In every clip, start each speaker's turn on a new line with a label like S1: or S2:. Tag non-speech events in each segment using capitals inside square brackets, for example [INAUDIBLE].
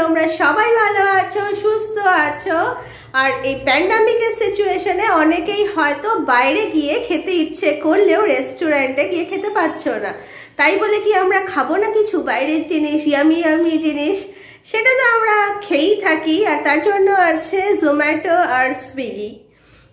S1: তোমরা সবাই ভালো আছো, সুস্থ আছো। আর এই প্যান্ডামিকের সিচুয়েশনে অনেকেই হয়তো বাইরে গিয়ে খেতে ইচ্ছে করলেও রেস্টুরেন্টে গিয়ে খেতে পাচ্ছ না। তাই বলে কি আমরা খাব না কিছু বাইরের জিনিস ইয়ামি ইয়ামি জিনিস? সেটা তো আমরা খেয়েই থাকি, আর তার জন্য আছে জোম্যাটো আর সুইগি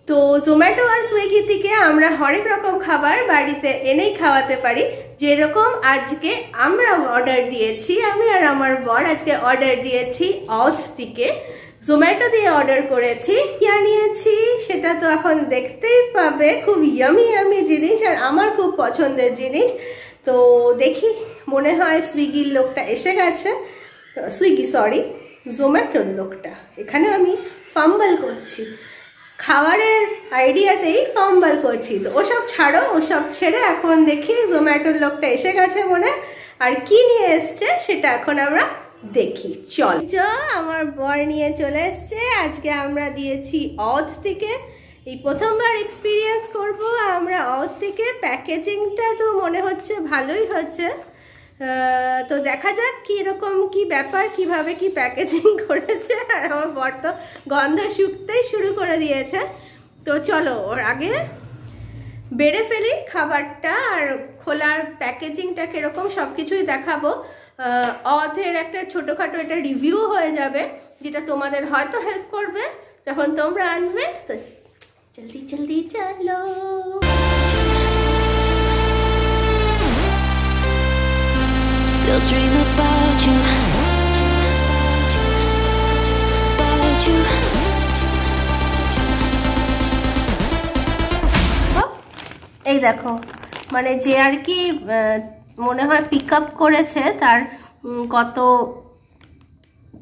S1: তো জোম্যাটো আর সুইগি থেকে আমরা হরেক রকম খাবার বাড়িতে এনেই খাওয়াতে পারি। যেরকম আজকে আমরা অর্ডার দিয়েছি, আমি আর আমার বর আজকে অর্ডার দিয়েছি অথ থেকে। জোম্যাটো দিয়ে অর্ডার করেছি ইয়া নিয়েছি সেটা তো এখন দেখতেই পাবে। খুব ইয়ামি ইয়ামি জিনিস আর আমার খুব পছন্দের জিনিস। তো দেখি, মনে হয় সুইগির লোকটা এসে গেছে। সুইগি সরি জোম্যাটোর লোকটা। এখানে আমি ফাম্বল করছি। খাবারের আইডিয়াতেই ফাম্বল করছি। তো ওসব ছাড়ো, ওসব ছেড়ে এখন দেখি জোম্যাটোর লোকটা এসে গেছে মনে আর কি নিয়ে এসছে সেটা এখন আমরা দেখি। চল। আমার বর নিয়ে চলে এসছে। আজকে আমরা দিয়েছি অথ থেকে। এই প্রথমবার এক্সপিরিয়েন্স করব আমরা অথ থেকে। প্যাকেজিংটা তো মনে হচ্ছে ভালোই হচ্ছে। তো দেখা যাক কীরকম কি ব্যাপার, কীভাবে কি প্যাকেজিং [LAUGHS] করেছে। আর আমার বর তো গন্ধ শুকতেই শুরু করে দিয়েছে। তো চলো, ওর আগে বেড়ে ফেলি খাবারটা আর খোলার প্যাকেজিংটা কীরকম সব কিছুই দেখাবো অথের একটা ছোটোখাটো একটা রিভিউ হয়ে যাবে, যেটা তোমাদের হয়তো হেল্প করবে। যখন তোমরা আনবে, তো জলদি জলদি চলো।
S2: Still dream about you. About you.
S1: এই দেখো মানে যে আর কি মনে হয় পিক আপ করেছে তার কত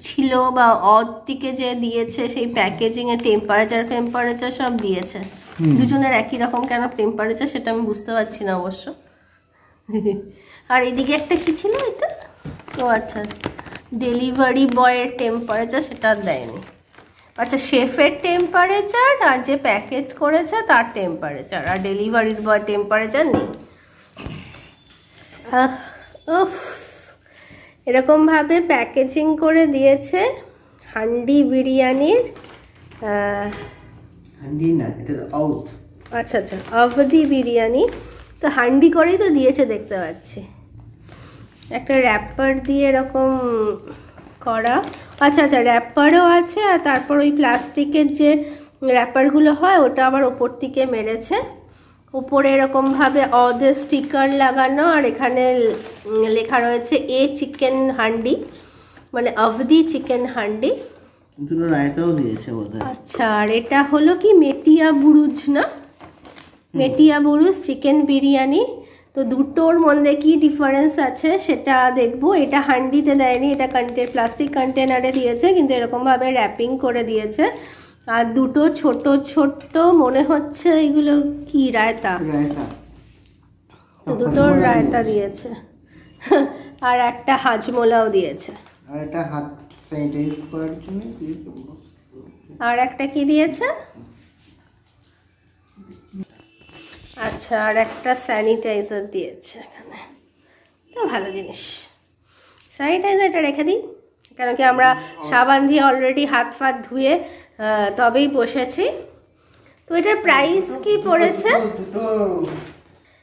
S1: ছিল বা অদ দিকে যে দিয়েছে সেই প্যাকেজিং এর টেম্পারেচার টেম্পারেচার সব দিয়েছে দুজনের একই রকম কেন টেম্পারেচার সেটা আমি বুঝতে পারছি না অবশ্য [LAUGHS] আর এদিকে একটা কি ছিল এটা? ও আচ্ছা ডেলিভারি বয়ের টেম্পারেচার সেটা দেয়নি। আচ্ছা শেফের টেম্পারেচার আর যে প্যাকেট করেছে তার টেম্পারেচার আর ডেলিভারির বয় টেম্পারেচার নেই। উফ এরকমভাবে প্যাকেজিং করে দিয়েছে হান্ডি বিরিয়ানির
S3: হান্ডি না এটা আউট
S1: আচ্ছা আচ্ছা অবধি বিরিয়ানি। তো হান্ডি করেই তো দিয়েছে দেখতে পাচ্ছি। একটা র্যাপার দিয়ে এরকম করা। আচ্ছা আচ্ছা র্যাপারও আছে আর তারপর ওই প্লাস্টিকের যে র্যাপারগুলো হয় ওটা আবার ওপর থেকে মেরেছে। উপরে এরকমভাবে অদের স্টিকার লাগানো আর এখানে লেখা রয়েছে এ চিকেন হান্ডি মানে অবধি চিকেন হান্ডি।
S3: দুটো রায়তাও দিয়েছে
S1: আচ্ছা আর এটা হলো কি মেটিয়া বুরুজ না? Metiabruz chicken biryani. তো দুটোর মধ্যে কি ডিফারেন্স আছে সেটা দেখব। এটা হান্ডিতে দেয়নি এটা কন্টে প্লাস্টিক কন্টেনারে দিয়েছে কিন্তু এরকমভাবে র্যাপিং করে দিয়েছে। আর দুটো ছোট ছোট্ট মনে হচ্ছে এগুলো কি রায়তা? তো দুটো রায়তা দিয়েছে। আর একটা হাজমোলাও দিয়েছে।
S3: আর এটা হাত স্যানিটাইজ করার জন্য দিয়েছে
S1: আর একটা কি দিয়েছে? আচ্ছা আর একটা স্যানিটাইজার দিয়েছে এখানে। তো ভালো জিনিস। স্যানিটাইজারটা রেখে দিই কেন কি আমরা সাবান দিয়ে অলরেডি হাত ফাত ধুয়ে তবেই বসেছি। তো এটার প্রাইস কি পড়েছে?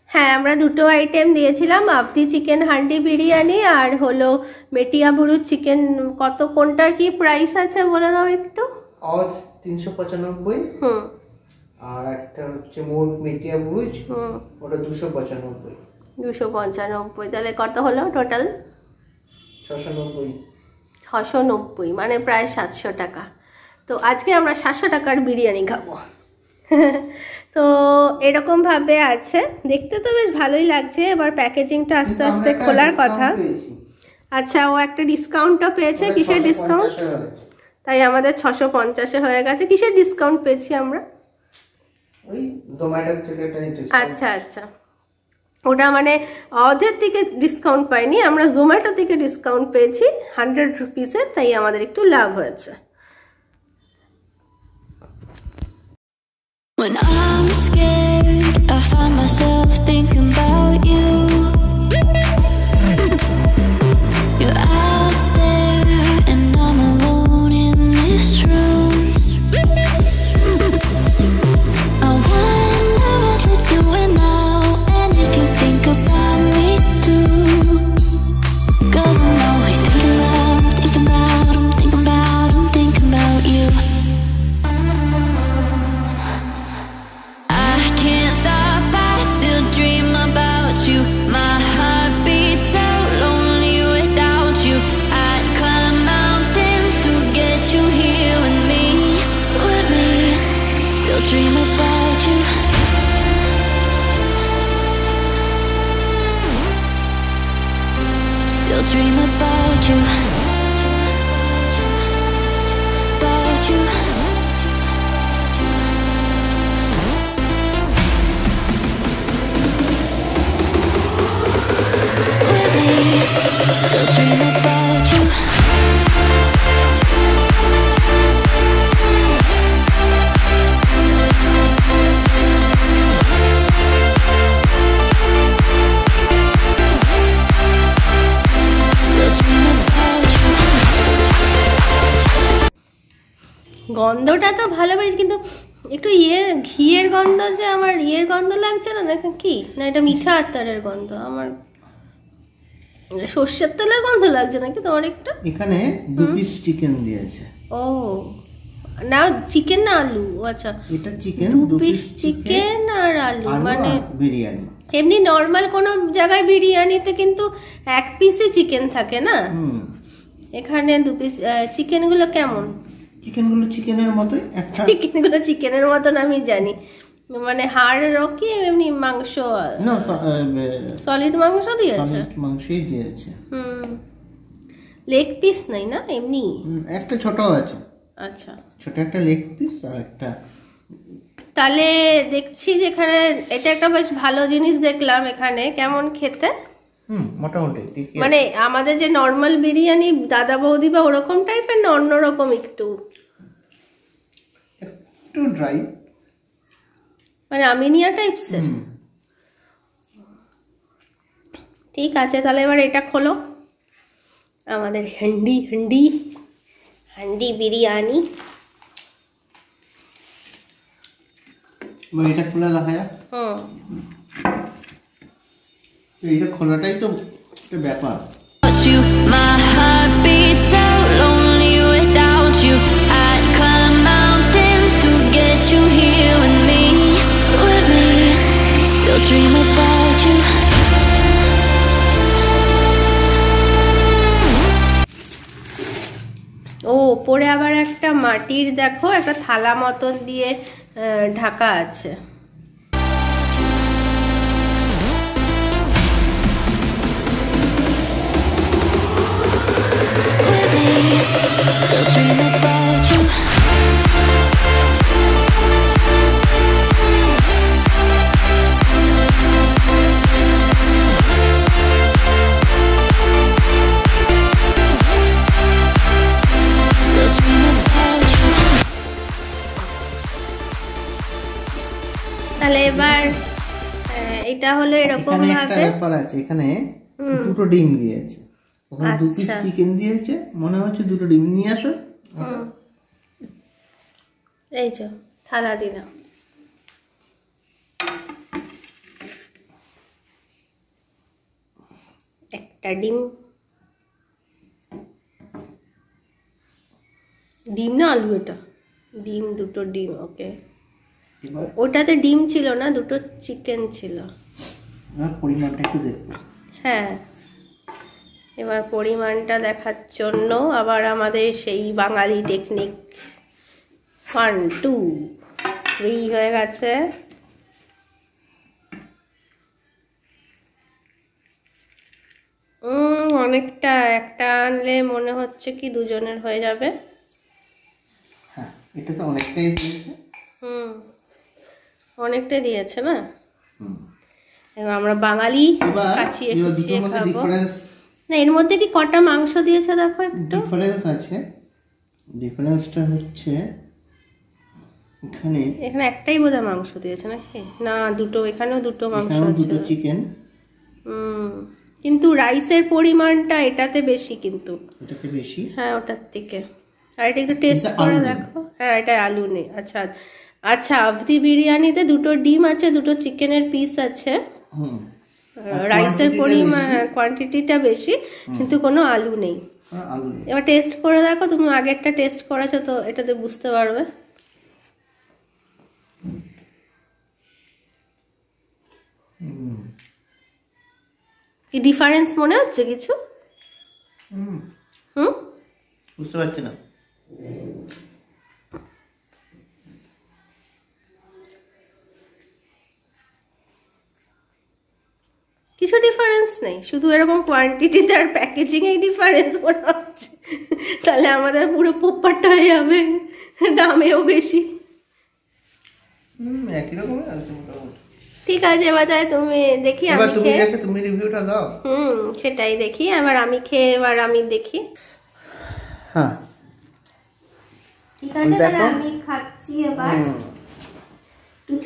S1: হ্যাঁ আমরা দুটো আইটেম দিয়েছিলাম আফতি চিকেন হান্ডি বিরিয়ানি আর হলো মেটিয়া বুরু চিকেন কত কোনটার কি প্রাইস আছে বলে দাও একটু?
S3: তিনশো পঁচানব্বই।
S1: হুম।
S3: আর একটা হচ্ছে মোট মেটিয়া বুরুজ ওটা দুশো পঁচানব্বই।
S1: দুশো পঞ্চানব্বই তাহলে কত হলো টোটাল
S3: ছশো নব্বই
S1: ছশো নব্বই মানে প্রায় সাতশো টাকা। তো আজকে আমরা সাতশো টাকার বিরিয়ানি খাব। [LAUGHS] তো এরকমভাবে আছে দেখতে তো বেশ ভালোই লাগছে এবার প্যাকেজিংটা আস্তে আস্তে খোলার কথা। আচ্ছা ও একটা ডিসকাউন্টও পেয়েছে কিসের ডিসকাউন্ট তাই আমাদের ছশো পঞ্চাশে হয়ে গেছে কিসের ডিসকাউন্ট পেয়েছি আমরা?
S3: ওই জোম্যাটোর থেকে একটা
S1: আচ্ছা আচ্ছা। ওটা মানে অর্ধের থেকে ডিসকাউন্ট পাইনি আমরা জোম্যাটো থেকে ডিসকাউন্ট পেয়েছি হান্ড্রেড রুপিসের তাই আমাদের একটু লাভ হয়েছে।
S2: When I'm scared, I find myself thinking about you. You.
S1: গন্ধটা তো ভালো বেরিয়েছে কিন্তু একটু ইয়ে ঘিয়ের গন্ধ যে আমার ইয়ের গন্ধ লাগছে না? দেখেন কি? না এটা মিঠা আত্মারের গন্ধ। আমার সর্ষের তেলের গন্ধ লাগছে নাকি তোমার একটু?
S3: এখানে দু পিস চিকেন দিয়েছে।
S1: ও। না চিকেন না আলু? আচ্ছা।
S3: এটা চিকেন
S1: দু পিস চিকেন আর আলু মানে
S3: বিরিয়ানি।
S1: এমনি নর্মাল কোনো জায়গায় বিরিয়ানিতে কিন্তু এক পিসই চিকেন থাকে না? এখানে দু পিস চিকেনগুলো কেমন?
S3: চিকেনগুলো চিকেনের মতোই একটা।
S1: চিকেনগুলো চিকেনের মতন আমি জানি। মানে হাড় কি এমনি মাংস
S3: না
S1: সলিড মাংস দিয়েছে?
S3: মাংসই দিয়েছে।
S1: হুম। লেগ পিস নাই না এমনি?
S3: একটা ছোট আছে।
S1: আচ্ছা।
S3: ছোট একটা লেগ পিস আর একটা
S1: তাহলে দেখছি যেখানে এটা একটা বেশ ভালো জিনিস দেখলাম এখানে। কেমন খেতে?
S3: হুম মোটামুটি
S1: মানে আমাদের যে নর্মাল বিরিয়ানি দাদা বৌদি বা ওরকম টাইপের না অন্যরকম একটু?
S3: একটু ড্রাই
S1: মানে আমিনিয়া টাইপসের ঠিক আছে তাহলে এবার এটা খোলো। আমাদের হান্ডি হান্ডি হান্ডি বিরিয়ানি।
S3: এবার এটা খুলে দেখা যাক।
S1: হুম।
S3: এইটা খোলাটাই তো একটা ব্যাপার
S2: dream about you.
S1: ও ওপরে আবার একটা মাটির দেখো একটা থালা মতন দিয়ে আহ, ঢাকা আছে
S2: Still dream
S1: তাহলে এবার এটা হলো এরকম
S3: এখানে একটা ব্যাপার আছে এখানে দুটো ডিম দিয়েছে। ওখানে দু পিস
S1: আচ্ছা।
S3: চিকেন দিয়েছে মনে হচ্ছে দুটো ডিম নিয়ে আসো।
S1: এই যে থালা দিলাম একটা ডিম। ডিম না আলু এটা? ডিম দুটো ডিম ওকে। ওটাতে ডিম ছিল না দুটো চিকেন ছিল।
S3: পরিমাণটা একটু দেখব
S1: হ্যাঁ। এবার পরিমাণটা দেখার জন্য আবার আমাদের সেই Bangali technique one two three হয়ে গেছে। অনেকটা একটা আনলে মনে হচ্ছে কি দুজনের হয়ে যাবে।
S3: হ্যাঁ এটা তো অনেকটাই
S1: হুম। অনেকটাই দিয়েছে না? এবার আমরা বাঙালি কাচিয়ে কুচিয়ে খাব। না এর মধ্যে কি কটা মাংস দিয়েছে দেখো একটু?
S3: ডিফারেন্স আছে। ডিফারেন্সটা হচ্ছে এখানে
S1: এখানে একটাই বোধহয় মাংস দিয়েছে নাকি না দুটো এখানেও দুটো মাংস আছে
S3: দুটো চিকেন
S1: হুম কিন্তু রাইসের পরিমাণটা এটাতে বেশি কিন্তু।
S3: এটাতে বেশি?
S1: হ্যাঁ ওটার থেকে। আর এটা একটু টেস্ট করে দেখো। হ্যাঁ এটা আলু নেই। আচ্ছা আচ্ছা আফদি বিরিয়ানিতে দুটো ডিম আছে দুটো চিকেনের পিস আছে। রাইসের পরিমাণ কোয়ান্টিটিটা বেশি কিন্তু কোনো আলু নেই। এবার টেস্ট করে দেখো তুমি আগেরটা টেস্ট করেছ তো এটাতে বুঝতে পারবে। কি ডিফারেন্স মনে হচ্ছে কিছু?
S3: হুম।
S1: হুম?
S3: বুঝতে পারছি না
S1: কিছু ডিফারেন্স নেই শুধু এরকম কোয়ান্টিটিতে আর প্যাকেজিং এই ডিফারেন্স মনে হচ্ছে। তাহলে আমাদের পুরো পোপারটা হয়ে যাবে দামেও বেশি। ঠিক আছে এবার তাহলে তুমি দেখি আমি খেয়ে
S3: তুমি রিভিউটা দাও।
S1: হুম সেটাই দেখি এবার আমি খেয়ে এবার আমি দেখি।
S3: হ্যাঁ।
S1: ঠিক আছে তাহলে আমি খাচ্ছি এবার।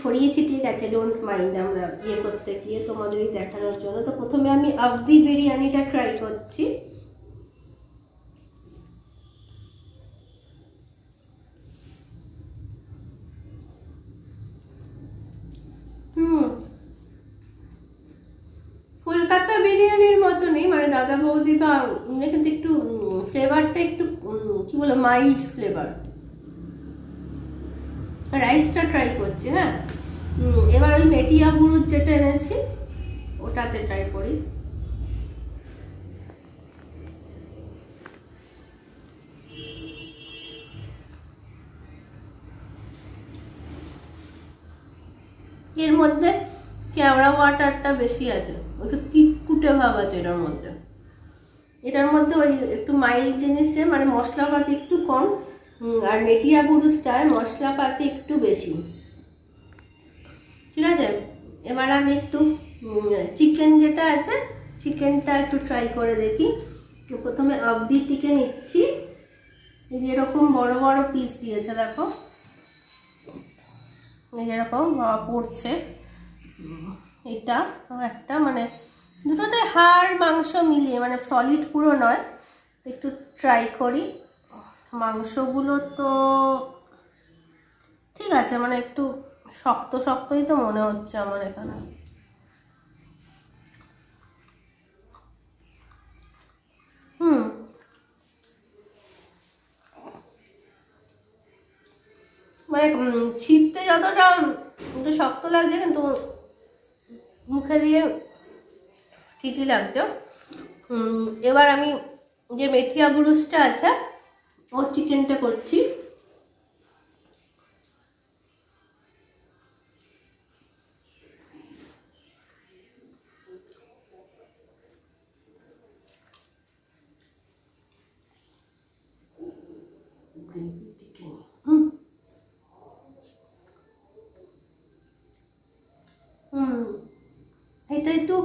S1: ছড়িয়ে ছিটিয়ে গেছে ডোন্ট মাইন্ড আমরা ইয়ে করতে গিয়ে তোমাদেরই দেখানোর জন্য। তো প্রথমে আমি আবদি বিরিয়ানিটা ট্রাই করছি। কলকাতা বিরিয়ানির মতনই মানে দাদা বৌদি বা কিন্তু একটু ফ্লেভারটা একটু কি বলো মাইল্ড ফ্লেভার রাইসটা ট্রাই করছি হ্যাঁ? এবার ওই মেটিয়া বুরুজ যেটা এনেছি, ওটাতে ট্রাই করি। এর মধ্যে কেওড়া ওয়াটারটা বেশি আছে, একটু কিটকুটে ভাব আছে এটার মধ্যে। এটার মধ্যে ওই একটু মাইল্ড জিনিসে মানে মশলাপাতি একটু কম আর মেটিয়া বুরুজটায় মশলাপাতি একটু বেশি। ঠিক আছে? এবার আমি একটু চিকেন যেটা আছে চিকেনটা একটু ট্রাই করে দেখি। প্রথমে অবধি থেকে নিচ্ছি। এই যে এরকম বড় বড় পিস দিয়েছে, দেখো। যেরকম পড়ছে। এটা একটা মানে দুটোতে হাড় মাংস মিলিয়ে মানে সলিড পুরো নয়। একটু ট্রাই করি। মাংসগুলো তো ঠিক আছে মানে একটু শক্ত শক্তই তো মনে হচ্ছে আমার এখানে। হুম। মানে ছিঁড়তে যতটা একটু শক্ত লাগছে, কিন্তু মুখে দিয়ে ঠিকই লাগছে। এবার আমি যে মেথিয়া বুরুজটা আছে ওর চিকেনটা করছি। এটা একটু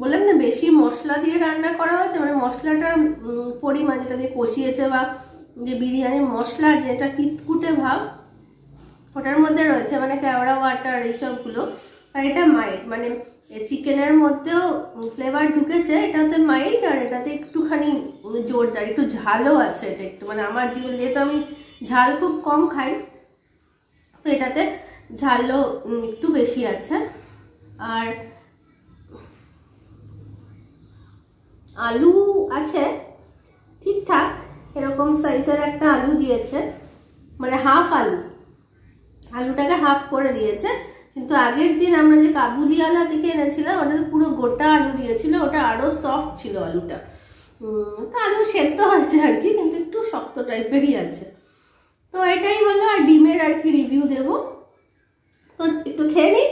S1: বললাম না, বেশি মশলা দিয়ে রান্না করা হয়েছে মানে মশলাটার পরিমাণ যেটা দিয়ে কষিয়েছে বা যে বিরিয়ানির মশলার যেটা তিতকুটে ভাব, ওটার মধ্যে রয়েছে মানে কেওড়া ওয়াটার এইসবগুলো। আর এটা মাইল্ড মানে চিকেনের মধ্যেও ফ্লেভার ঢুকেছে এটা এটাতে মাইল্ড আর এটাতে একটুখানি জোরদার, একটু ঝালও আছে এটা একটু। মানে আমার জীবন যেহেতু আমি ঝাল খুব কম খাই, তো এটাতে ঝালও একটু বেশি আছে। আর আলু আছে ঠিকঠাক এরকম সাইজের একটা আলু দিয়েছে মানে হাফ আলু। আলুটাকে হাফ করে দিয়েছে। কিন্তু আগের দিন আমরা যে কাবুলিওয়ালা থেকে এনেছিলাম, ওটাতে পুরো গোটা আলু দিয়েছিল, ওটা আরও সফট ছিল আলুটা। তো আলু সেদ্ধ হয়েছে আর কি, কিন্তু একটু শক্ত টাইপেরই আছে। তো এটাই হলো আর ডিমের আর কি রিভিউ দেবো। তো একটু খেয়ে নিই।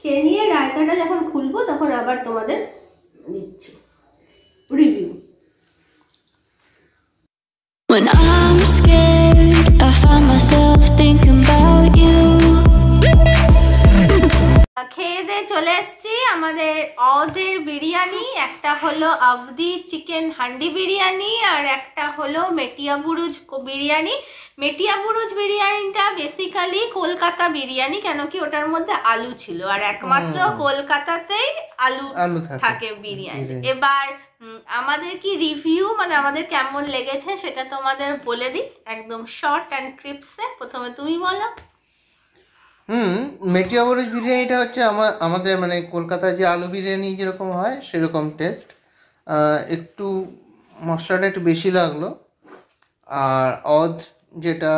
S1: খেয়ে নিয়ে রায়তাটা যখন খুলবো, তখন আবার তোমাদের দিচ্ছি। Review
S2: When I'm scared, I find myself thinking about you.
S1: খেয়ে দিয়ে চলে এসেছি আমাদের অদের বিরিয়ানি। একটা হলো আবদি চিকেন হান্ডি বিরিয়ানি আর একটা হলো মেটিয়া বুরুজ কো- বিরিয়ানি। মেটিয়া বুরুজ বিরিয়ানিটা বেসিক্যালি কলকাতা বিরিয়ানি কেন কি ওটার মধ্যে আলু ছিল। আর একমাত্র কলকাতাতেই আলু
S3: থাকে।
S1: বিরিয়ানি। এবার আমাদের কি রিভিউ মানে আমাদের কেমন লেগেছে সেটা তোমাদের বলে দিই। একদম শর্ট অ্যান্ড ক্রিপসে প্রথমে তুমি বলো।
S3: হুম মেটিয়াবরজ বিরিয়ানিটা হচ্ছে আমার আমাদের মানে কলকাতার যে আলু বিরিয়ানি যেরকম হয় সেরকম টেস্ট একটু মশলাটা একটু বেশি লাগল। আর অদ যেটা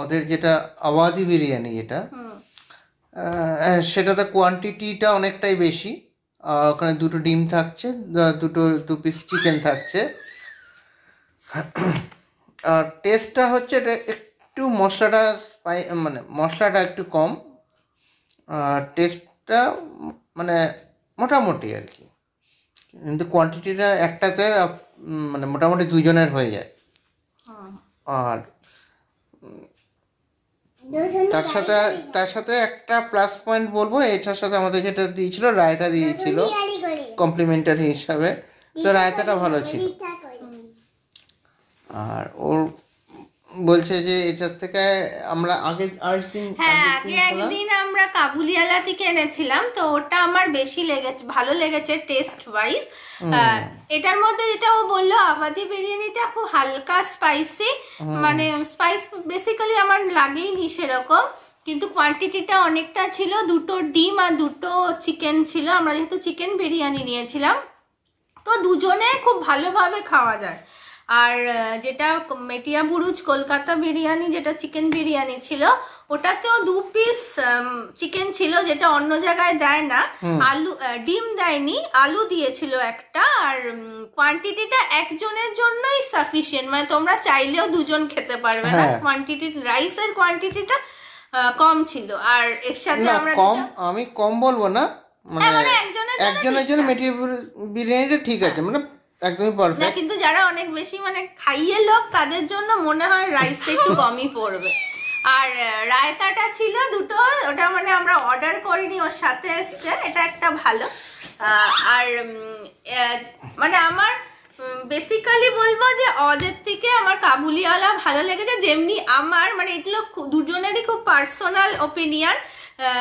S3: ওদের যেটা আওয়াদি বিরিয়ানি যেটা সেটাতে কোয়ান্টিটিটা অনেকটাই বেশি। ওখানে দুটো ডিম থাকছে দুটো দু পিস চিকেন থাকছে। আর টেস্টটা হচ্ছে এটা একটু মশলাটা স্পাই মানে মশলাটা একটু কম। আর টেস্টটা মানে মোটামুটি আর কি। কিন্তু কোয়ান্টিটিটা একটাতে মানে মোটামুটি দুজনের হয়ে যায়। আর তার সাথে তার সাথে একটা প্লাস পয়েন্ট বলব এটার সাথে আমাদের যেটা দিয়েছিল রায়তা দিয়েছিল কমপ্লিমেন্টারি হিসাবে। তো রায়তাটা ভালো ছিল। আর ওর বলছে যে এটার থেকে আমরা আগে আরেকদিন
S1: হ্যাঁ আগে একদিন আমরা কাবুলিওয়ালা থেকে এনেছিলাম তো ওটা আমার বেশি লেগেছে ভালো লেগেছে টেস্ট ওয়াইজ এটার মধ্যে যেটা ও বলল আবাদি বিরিয়ানিটা খুব হালকা স্পাইসি মানে স্পাইস বেসিক্যালি আমার লাগেইনি সেরকম কিন্তু কোয়ান্টিটিটা অনেকটা ছিল দুটো ডিম আর দুটো চিকেন ছিল আমরা যেহেতু চিকেন বিরিয়ানি নিয়েছিলাম। তো দুজনে খুব ভালোভাবে খাওয়া যায়। আর যেটা মেটিয়া বুরুজ কলকাতা বিরিয়ানি যেটা চিকেন বিরিয়ানি ছিল ওটাতেও দু পিস চিকেন ছিল যেটা অন্য জায়গায় দেয় না। আলু ডিম দেয়নি আলু দিয়েছিল একটা আর কোয়ান্টিটিটা একজনের জন্যই সাফিসিয়েন্ট মানে তোমরা চাইলেও দুজন খেতে পারবে না।
S3: হ্যাঁ।
S1: কোয়ান্টিটি রাইসের কোয়ান্টিটিটা কম ছিল। আর এর সাথে আমরা
S3: কম আমি কম বলব না।
S1: হ্যাঁ,
S3: মানে
S1: মানে একজনের জন্য
S3: একজনের জন্য মেটি বিরিয়ানিটা ঠিক আছে। মানে একদমই
S1: না
S3: পারফেক্ট
S1: কিন্তু যারা অনেক বেশি মানে খাইয়ে লোক তাদের জন্য মনে হয় রাইসটা একটু কমই পড়বে। আর রায়তাটা ছিল দুটো ওটা মানে আমরা অর্ডার করিনি ওর সাথে এসছে এটা একটা ভালো। আর মানে আমার বেসিক্যালি বলব যে ওদের থেকে আমার কাবুলিওয়ালা ভালো লেগেছে যেমনি আমার মানে এগুলো দুজনেরই খুব পার্সোনাল ওপিনিয়ন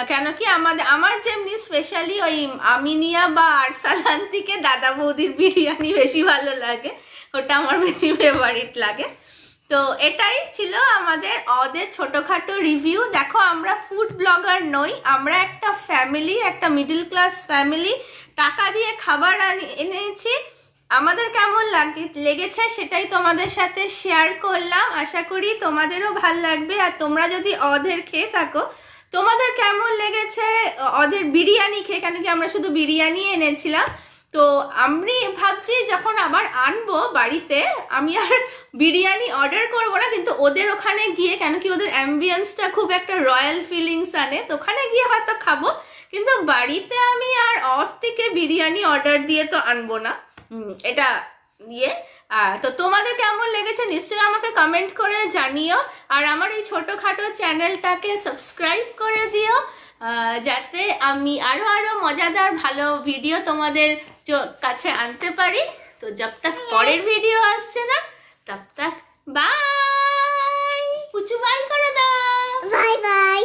S1: কেন কি আমাদের আমার যেমনি স্পেশালি ওই আমিনিয়া বা আরসালান থেকে দাদা বৌদির বিরিয়ানি বেশি ভালো লাগে, ওটা আমার বেশি ফেভারিট লাগে। তো এটাই ছিল আমাদের ওদের ছোটোখাটো রিভিউ দেখো, আমরা ফুড ব্লগার নই, আমরা একটা ফ্যামিলি একটা মিডল ক্লাস ফ্যামিলি টাকা দিয়ে খাবার এনেছি। আমাদের কেমন লাগে লেগেছে সেটাই তোমাদের সাথে শেয়ার করলাম। আশা করি তোমাদেরও ভালো লাগবে। আর তোমরা যদি অধের খেয়ে থাকো তোমাদের কেমন লেগেছে? ওদের বিরিয়ানি খেয়ে, কেন কি আমরা শুধু বিরিয়ানি এনেছিলাম? তো আমি ভাবছি যখন আবার আনব বাড়িতে, আমি আর বিরিয়ানি অর্ডার করব না, কিন্তু ওদের ওখানে গিয়ে, কেন কি ওদের অ্যাম্বিয়েন্সটা খুব একটা রয়্যাল ফিলিংস আনে, তো ওখানে গিয়ে হয়তো খাব। কিন্তু বাড়িতে আমি আর ওর থেকে বিরিয়ানি অর্ডার দিয়ে তো আনব না। এটা ইয়ে তো তোমাদের কেমন লেগেছে নিশ্চয়ই আমাকে কমেন্ট করে জানিও। আর আমার এই ছোটোখাটো চ্যানেলটাকে সাবস্ক্রাইব করে দিও যাতে আমি আরও আরও মজাদার ভালো ভিডিও তোমাদের কাছে আনতে পারি। তো জব তক পরের ভিডিও আসছে না, তব তক বাই পুচু বাই করে দাও।
S4: Bye bye